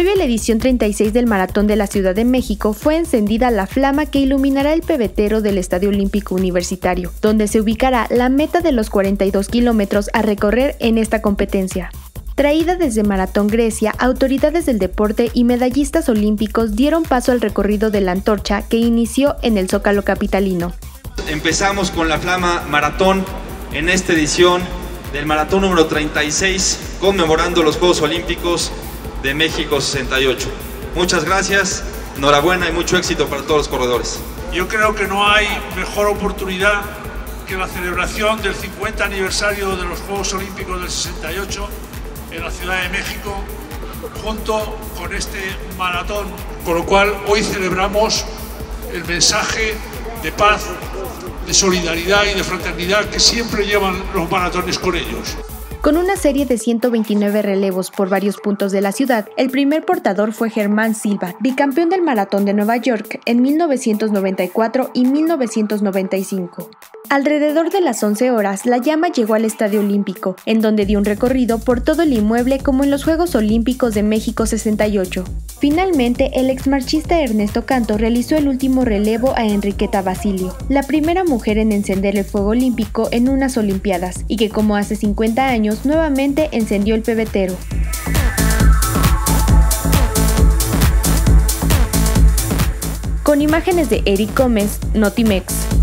la edición 36 del Maratón de la Ciudad de México fue encendida la flama que iluminará el pebetero del Estadio Olímpico Universitario, donde se ubicará la meta de los 42 kilómetros a recorrer en esta competencia. Traída desde Maratón Grecia, autoridades del deporte y medallistas olímpicos dieron paso al recorrido de la antorcha que inició en el Zócalo Capitalino. Empezamos con la flama maratón en esta edición del maratón número 36, conmemorando los Juegos Olímpicos de México 68. Muchas gracias, enhorabuena y mucho éxito para todos los corredores. Yo creo que no hay mejor oportunidad que la celebración del 50 aniversario de los Juegos Olímpicos del 68 en la Ciudad de México, junto con este maratón. Con lo cual hoy celebramos el mensaje de paz, de solidaridad y de fraternidad que siempre llevan los maratones con ellos. Con una serie de 129 relevos por varios puntos de la ciudad, el primer portador fue Germán Silva, bicampeón del Maratón de Nueva York en 1994 y 1995. Alrededor de las 11 horas, la llama llegó al Estadio Olímpico, en donde dio un recorrido por todo el inmueble como en los Juegos Olímpicos de México 68. Finalmente, el exmarchista Ernesto Canto realizó el último relevo a Enriqueta Basilio, la primera mujer en encender el fuego olímpico en unas Olimpiadas, y que como hace 50 años nuevamente encendió el pebetero. Con imágenes de Eric Gómez, Notimex.